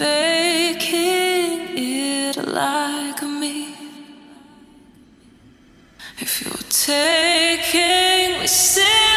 faking it like me. If you're taking me seriously.